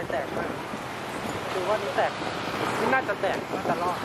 ายแตกมากคือว่านี่แตกนี่น่าจะแตกน่าจะรอด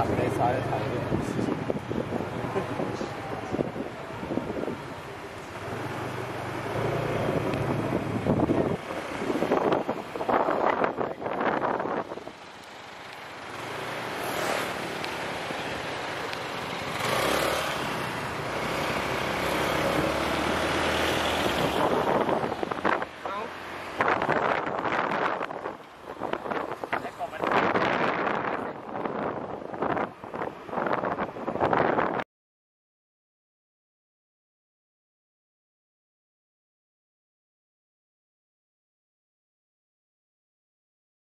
サプライズあれを。